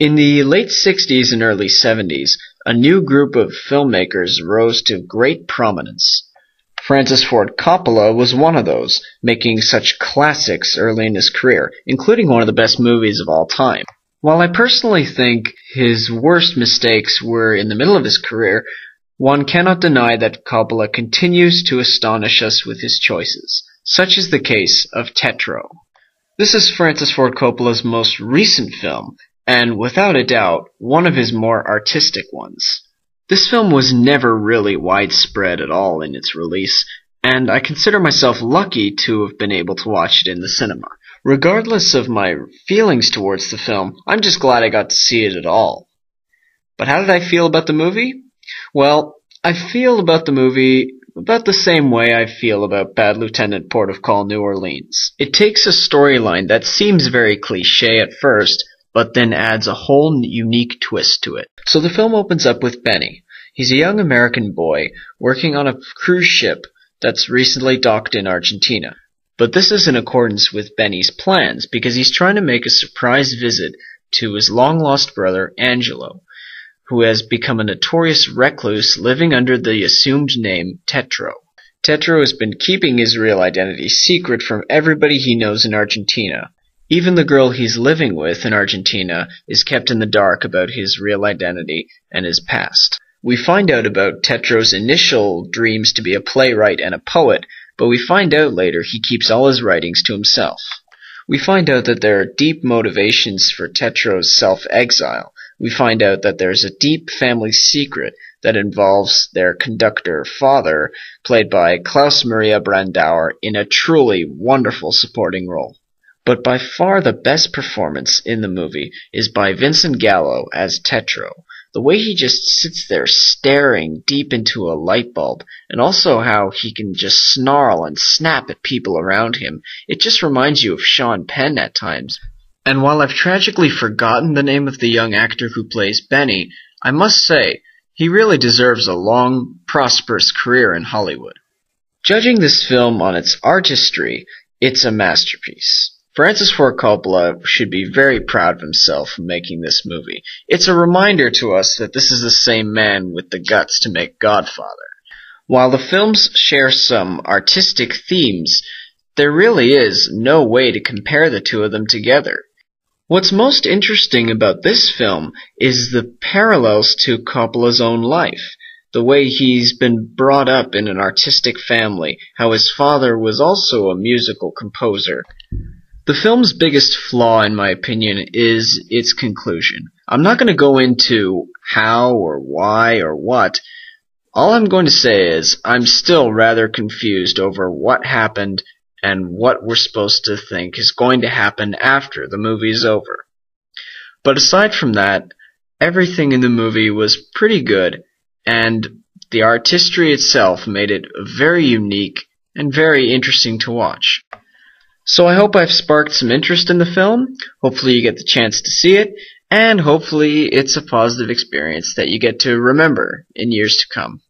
In the late 60s and early 70s, a new group of filmmakers rose to great prominence. Francis Ford Coppola was one of those, making such classics early in his career, including one of the best movies of all time. While I personally think his worst mistakes were in the middle of his career, one cannot deny that Coppola continues to astonish us with his choices. Such is the case of Tetro. This is Francis Ford Coppola's most recent film, and without a doubt, one of his more artistic ones. This film was never really widespread at all in its release, and I consider myself lucky to have been able to watch it in the cinema. Regardless of my feelings towards the film, I'm just glad I got to see it at all. But how did I feel about the movie? Well, I feel about the movie about the same way I feel about Bad Lieutenant Port of Call New Orleans. It takes a storyline that seems very cliche at first, but then adds a whole unique twist to it. So the film opens up with Benny. He's a young American boy working on a cruise ship that's recently docked in Argentina. But this is in accordance with Benny's plans because he's trying to make a surprise visit to his long lost brother Angelo, who has become a notorious recluse living under the assumed name Tetro. Tetro has been keeping his real identity secret from everybody he knows in Argentina, even the girl he's living with in Argentina is kept in the dark about his real identity and his past. We find out about Tetro's initial dreams to be a playwright and a poet, but we find out later he keeps all his writings to himself. We find out that there are deep motivations for Tetro's self-exile. We find out that there's a deep family secret that involves their conductor father, played by Klaus Maria Brandauer, in a truly wonderful supporting role. But by far the best performance in the movie is by Vincent Gallo as Tetro. The way he just sits there staring deep into a light bulb, and also how he can just snarl and snap at people around him, it just reminds you of Sean Penn at times. And while I've tragically forgotten the name of the young actor who plays Benny, I must say, he really deserves a long, prosperous career in Hollywood. Judging this film on its artistry, it's a masterpiece. Francis Ford Coppola should be very proud of himself for making this movie. It's a reminder to us that this is the same man with the guts to make Godfather. While the films share some artistic themes, there really is no way to compare the two of them together. What's most interesting about this film is the parallels to Coppola's own life. The way he's been brought up in an artistic family, how his father was also a musical composer. The film's biggest flaw, in my opinion, is its conclusion. I'm not going to go into how or why or what. All I'm going to say is I'm still rather confused over what happened and what we're supposed to think is going to happen after the movie is over. But aside from that, everything in the movie was pretty good, and the artistry itself made it very unique and very interesting to watch. So I hope I've sparked some interest in the film. Hopefully you get the chance to see it, and hopefully it's a positive experience that you get to remember in years to come.